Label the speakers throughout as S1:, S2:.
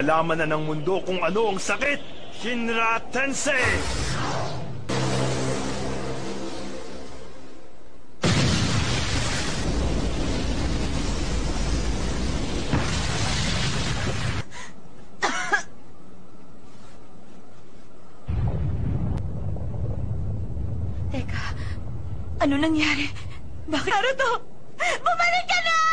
S1: Alaman na ng mundo kung ano ang sakit. Shinra Tensei!
S2: Teka, ano nangyari? Bakit? Naruto! Bumalik ka na!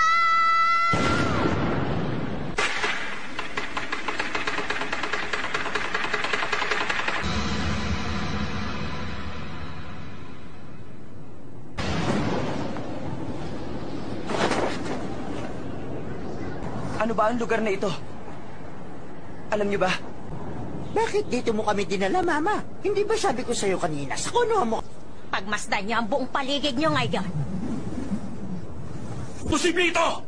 S3: Ano ba ang lugar na ito? Alam niyo ba?
S4: Bakit dito mo kami dinala, Mama? Hindi ba sabi ko sa'yo kanina, sa kuno mo?
S2: Pagmasdan niyo ang buong paligid niyo ngayon.
S1: Posible ito!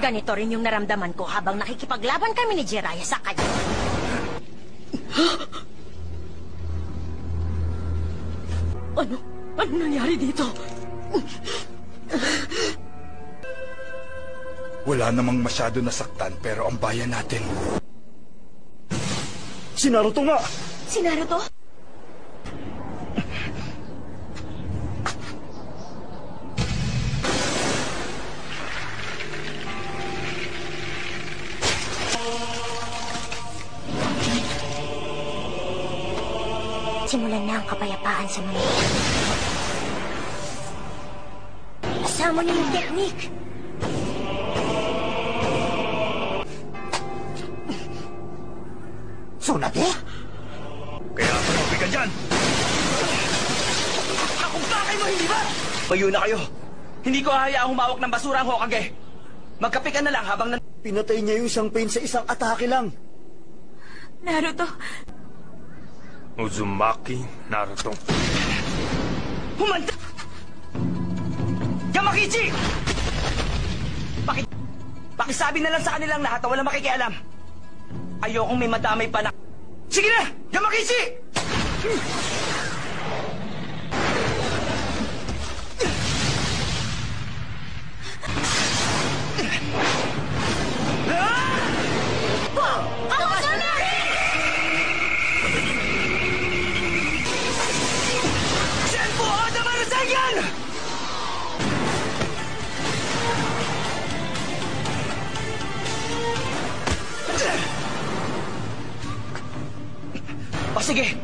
S2: Ganito rin yung naramdaman ko habang nakikipaglaban kami ni Jiraya sa kanya. ano? Ano nangyari dito?
S1: Wala namang masyado nasaktan pero ang bayan natin...
S3: Si Naruto nga!
S2: Si Naruto? Simulan na ang kapayapaan sa mundo. Kasama niyo yung technique.
S4: Tsunade?
S1: Kaya tumabi ka dyan!
S3: Akong bakay mo, hindi ba? Mayo na kayo. Hindi ko hahayaang humawak ng basura ang Hokage. Magkape ka na lang habang nan...
S4: Pinatay niya yung isang pain sa isang atake lang.
S2: Naruto,
S1: Uzumaki Naruto.
S3: Humanda! Yamakichi! Paki... Pakisabi na lang sa kanilang lahat na walang makikialam. Ayokong may madamay pa na... Sige na! Yamakichi! Senpu sige.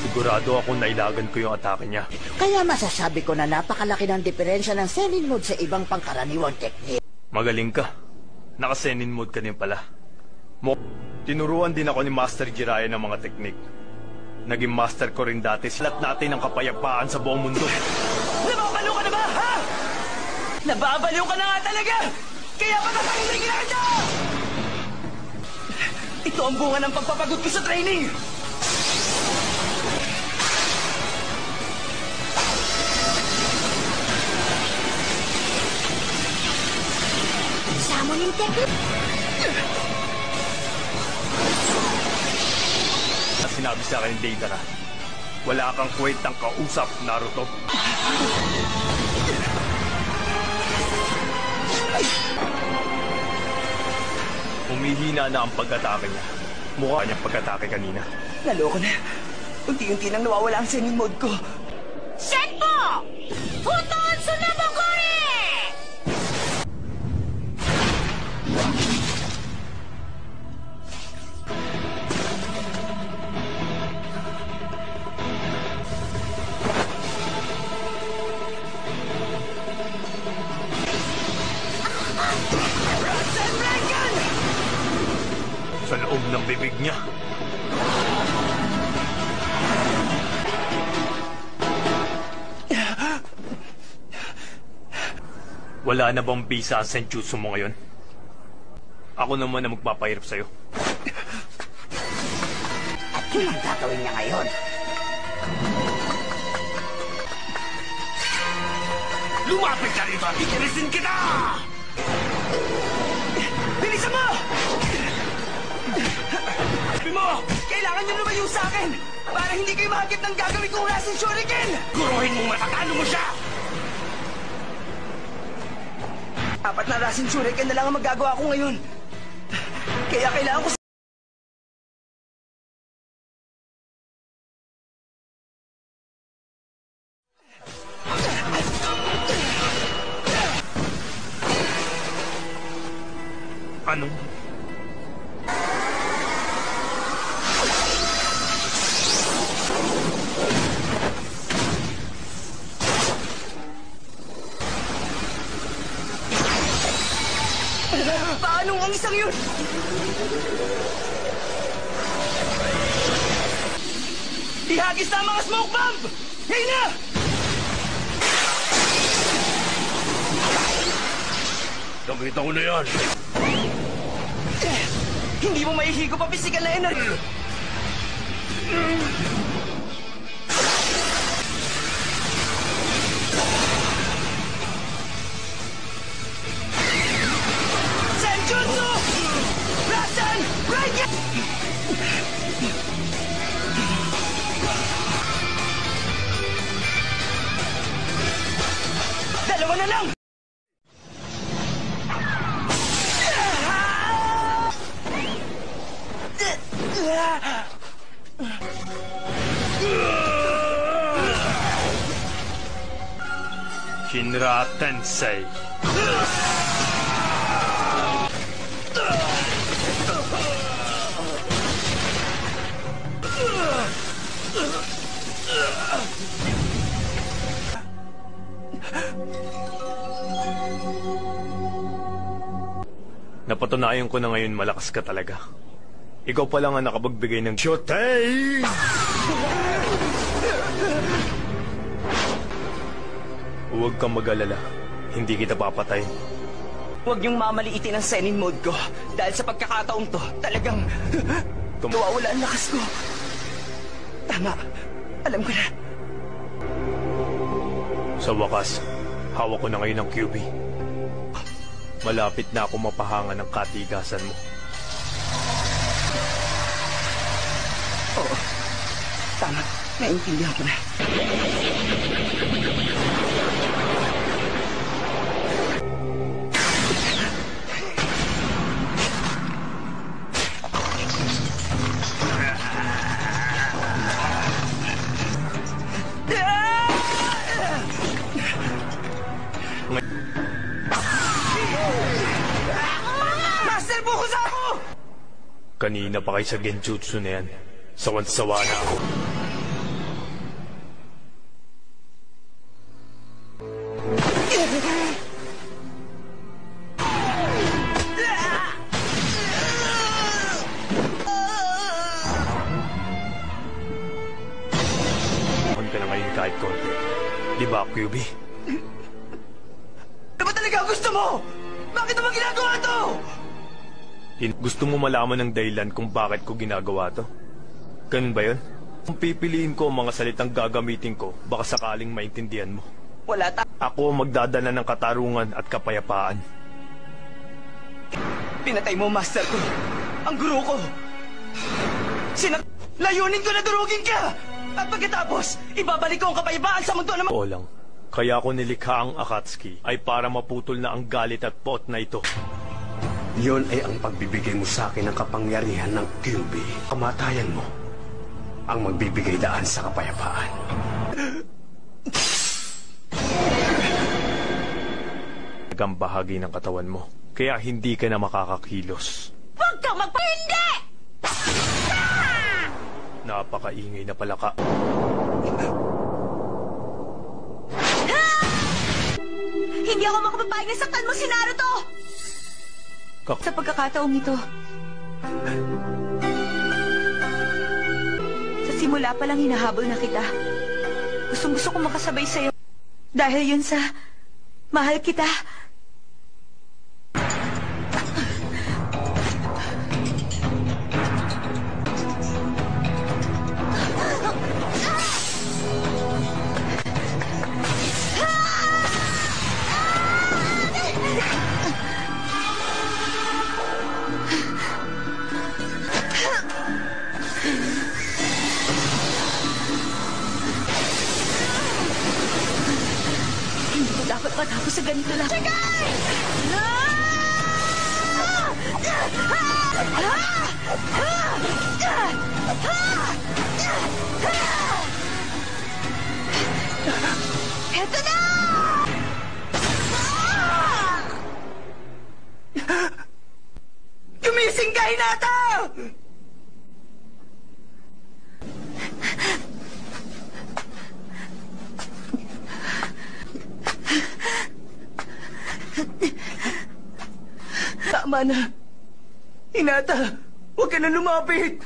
S1: Sigurado ako na ilagan ko yung atake niya.
S4: Kaya masasabi ko na napakalaki ng diferensya ng Senin mode sa ibang pangkaraniwang technique.
S1: Magaling ka. Nakasenin mode ka din pala. Mo, tinuruan din ako ni Master Jiraiya ng mga teknik. Naging master ko rin dati. Silat natin ang kapayapaan sa buong mundo.
S3: Nababaliw ka na ba, ha? Nababaliw ka na nga talaga! Kaya patatangin ka na kita! Ito ang bunga ng pagpapagod ko sa training!
S2: summoning technique.
S1: Na sinabi sa akin ni Deidara, wala kang kwentang kausap, Naruto. Humihina na ang pag-atake niya. Mukha niyang pag-atake kanina.
S3: Naloko na. Unti-unti nang nawawala ang senin mode ko.
S2: Senpo! Futon Tsunabagore!
S1: Sa Wala na bang bisa ang senjutsu mo ngayon? Ako naman na magpapahirap sa'yo.
S4: At yun ang gagawin niya ngayon.
S1: Lumapit ka rito at ikirisin kita!
S3: Bilisan mo! Sabi mo, kailangan niyo lumayo sa akin para hindi kayo mahagip ng gagawin kong Rasen Shuriken!
S1: Guruhin mong matatalo mo siya!
S3: Rasen Shuriken na lang ang magagawa ko ngayon. Kaya kailangan ko yun? Ihagis na ang mga smoke bomb! Ngayon na!
S1: Nakita ko na yan.
S3: Hindi mo maihigo pa physical na energy.
S1: Tensei. Napatunayan ko na ngayon malakas ka talaga. Ikaw pa lang ang nakapagbigay ng Shotei! Huwag kang mag-alala. Hindi kita papatay.
S3: Huwag niyong mamaliitin ang Zenin mode ko. Dahil sa pagkakataong to, talagang
S1: Tum-
S3: nawawala ang lakas ko. Tama. Alam ko na.
S1: Sa wakas, hawak ko na ngayon ang QB. Malapit na ako mapahanga ng katigasan mo.
S3: Tama. Naintindihan ko na.
S1: Kanina pa kayo sa genjutsu na yan. Sawan-sawa na ako. Huwag ka na ngayon kahit konti. Di ba, QB?
S3: Ano ba talaga gusto mo? Bakit naman ginagawa to?
S1: Hin- Gusto mo malaman ng dahilan kung bakit ko ginagawa to? Ganun ba yun? Kung pipiliin ko ang mga salitang gagamitin ko, baka sakaling maintindihan mo.
S3: Wala ta.
S1: Ako ang magdadala ng katarungan at kapayapaan.
S3: Pinatay mo, master ko. Ang guru ko. Sinak... Layunin ko na durugin ka! At pagkatapos, ibabalik ko ang kapayapaan sa mundo na...
S1: Oo lang. Kaya ko nilikha ang Akatsuki ay para maputol na ang galit at pot na ito.
S5: Yon ay ang pagbibigay mo sa akin ng kapangyarihan ng QB. Kamatayan mo ang magbibigay daan sa kapayapaan.
S1: Nagang bahagi ng katawan mo. Kaya hindi ka na makakakilos.
S2: Huwag kang magpa... Hindi!
S1: Napakaingay na pala ka.
S2: Hindi ako makapapayag na saktan mo si Naruto!
S1: Kak-
S2: Sa pagkakataong ito, sa simula pa lang hinahabol na kita. Gustong gusto kong makasabay sa'yo. Dahil yun sa mahal kita. Hindi ko dapat matapos
S3: Tama na. Hinata, huwag ka na lumapit.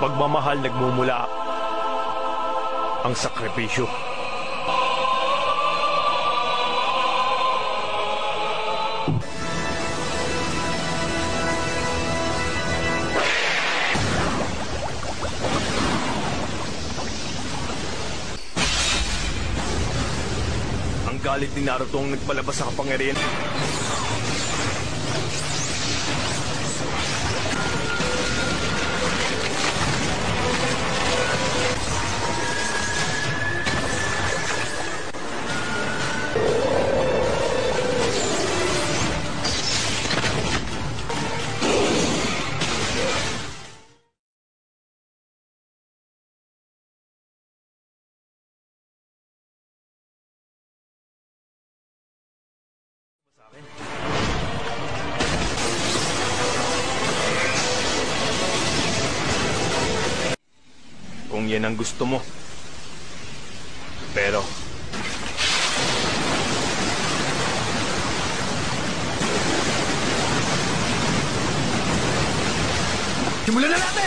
S1: Pagmamahal nagmumula ang sakripisyo. Galit ni Naruto ang nagpalabas sa kapangyarihan. Yan ang gusto mo. Pero,
S3: Simulan na natin!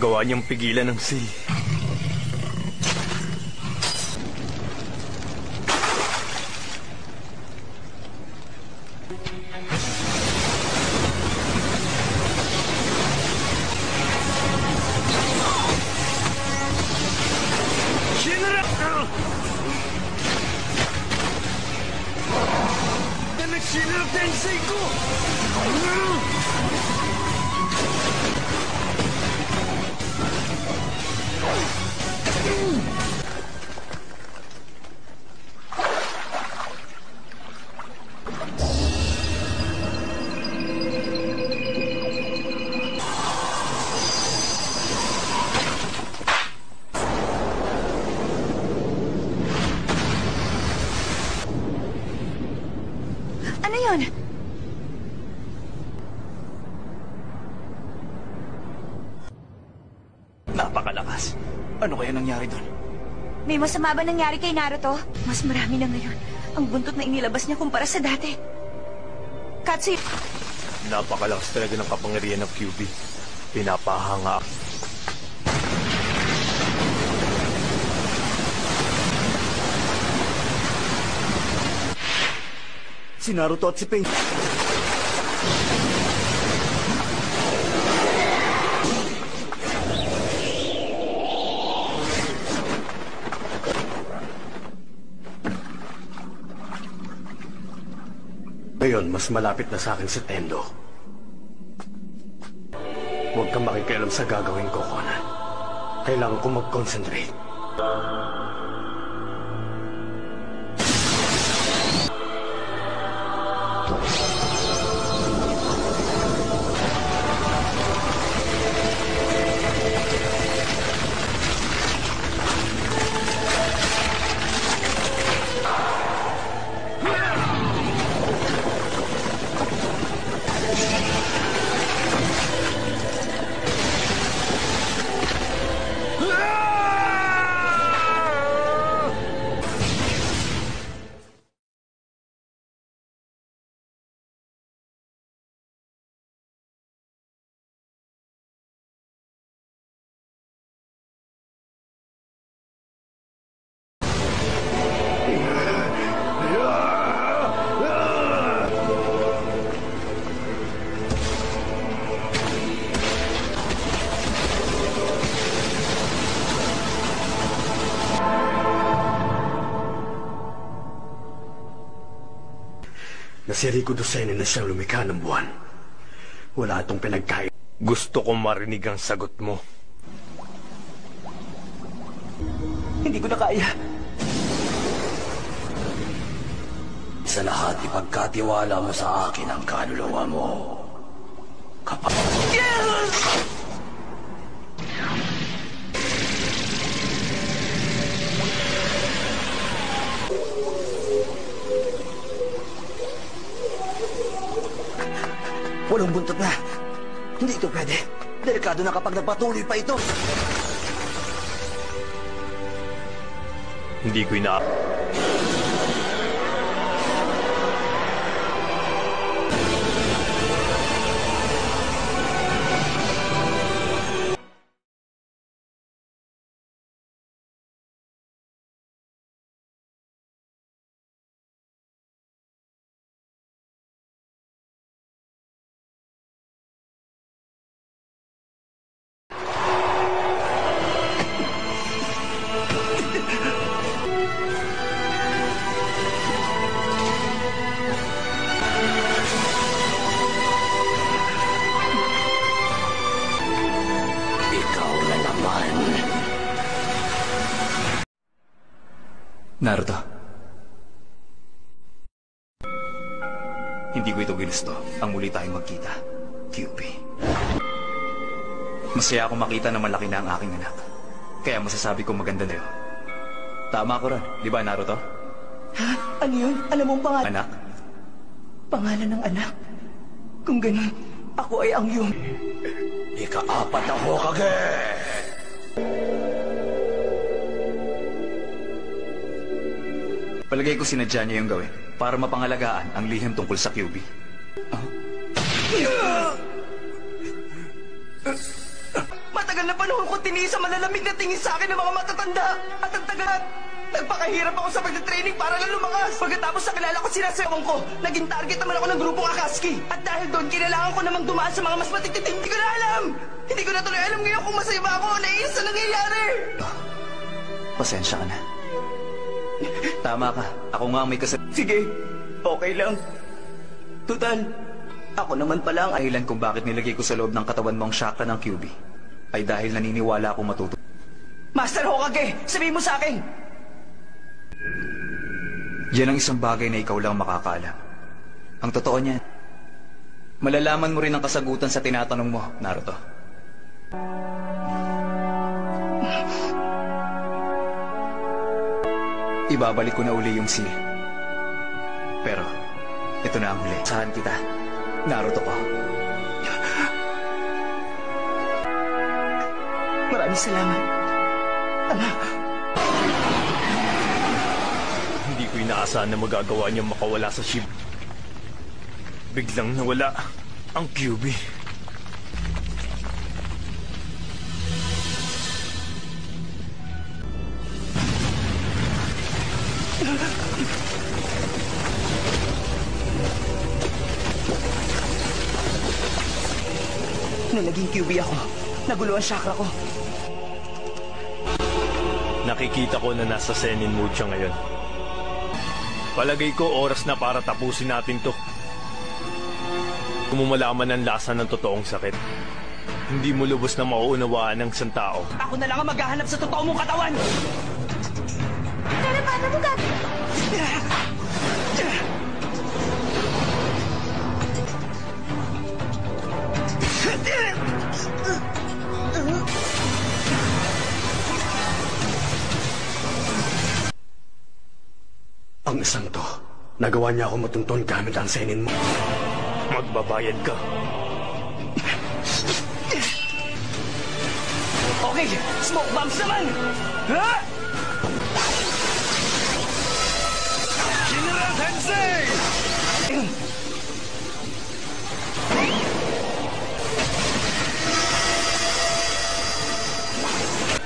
S1: Nagawa niyang pigilan ng seal.
S2: Ano
S3: kaya nangyari doon?
S2: May masama ba nangyari kay Naruto? Mas marami na ngayon. Ang buntot na inilabas niya kumpara sa dati. Katsu,
S1: Napakalakas talaga ng kapangyarihan ng QB. Pinapahanga.
S3: Si Naruto at si Pain.
S5: Ngayon, mas malapit na sa akin si Tendo. Huwag kang makikialam sa gagawin ko, Conan. Kailangan ko mag-concentrate. Si Rico Docene na siyang lumikha ng buwan. Wala itong pinagkain.
S1: Gusto kong marinig ang sagot mo.
S3: Hindi ko na kaya.
S6: Sa lahat, ipagkatiwala mo sa akin ang kaluluwa mo. Kapag...
S3: Walong buntot na. Hindi ito pwede. Delikado na kapag nagpatuloy pa ito.
S1: Hindi ko ina...
S7: Naruto. Hindi ko ito ginusto ang muli tayong magkita. QP. Masaya ako makita na malaki na ang aking anak. Kaya masasabi ko maganda na yun. Tama ko ron, di ba Naruto?
S3: Ano yun? Alam mo ang pangalan?
S7: Anak?
S3: Pangalan ng anak? Kung ganun, ako ay ang yung...
S6: Ikaapat na Hokage!
S7: Palagay ko sinadya niya yung gawin para mapangalagaan ang lihim tungkol sa QB.
S3: Matagal na panahon ko tiniis sa malalamig na tingin sa akin ng mga matatanda. At ang tagal Nagpakahirap ako sa pagtitraining para lang lumakas. Pagkatapos sa kilala ko sinasayawang ko, naging target naman ako ng grupong Akatsuki. At dahil doon, kinailangan ko namang dumaan sa mga mas matititim. Hindi ko na alam! Hindi ko na tuloy alam ngayon kung masaya ba ako o naiis sa nangyayari.
S7: Pasensya ka na. Tama ka. Ako nga ang may kasalanan.
S3: Sige, okay lang. Tutal, ako naman pala ang...
S7: dahilan kung bakit nilagay ko sa loob ng katawan mo ang chakra ng QB ay dahil naniniwala akong matuto.
S3: Master Hokage, sabihin mo sa akin,
S7: Yan ang isang bagay na ikaw lang makakaalam. Ang totoo niyan, malalaman mo rin ang kasagutan sa tinatanong mo, Naruto. Ibabalik ko na uli yung seal. Pero, ito na ang huli. Saan kita? Naruto ko.
S3: maraming salamat. Anak,
S1: Hindi ko inaasahan na magagawa niya makawala sa ship. Biglang nawala ang QB.
S3: Nung naging QB ako, nagulo ang chakra ko.
S1: Nakikita ko na nasa Zenin mood siya ngayon. Palagay ko oras na para tapusin natin to. Kung mo malaman ang lasa ng totoong sakit, hindi mo lubos na mauunawaan ng isang tao.
S3: Ako na lang ang maghahanap sa totoo mong katawan.
S2: Pero paano mo gagawin?
S5: nagawa niya ako matunton gamit ang senin mo.
S1: Magbabayad ka.
S3: Okay, smoke bombs naman! Ha?
S1: General Tensei!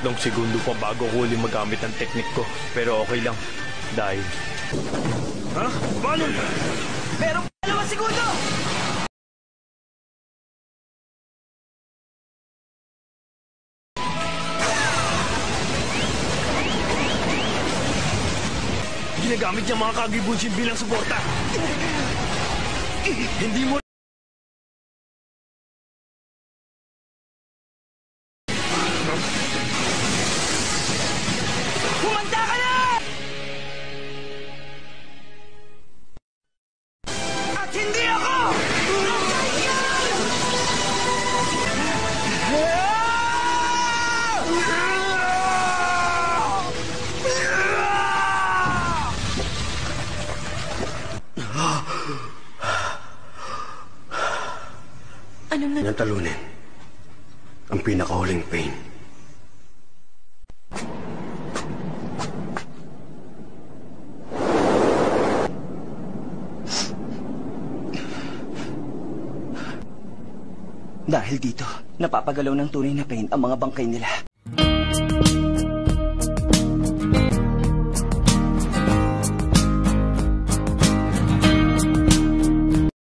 S1: Tatlong segundo pa bago ko huli magamit ang teknik ko. Pero okay lang. Dahil... Ha? Paano?
S3: Meron pa dalawang segundo!
S1: Ginagamit niya mga kagibunshin bilang suporta. Hindi mo
S2: Anong na...
S5: Nang talunin. Ang pinakahuling pain.
S3: Dahil dito, napapagalaw ng tunay na pain ang mga bangkay nila.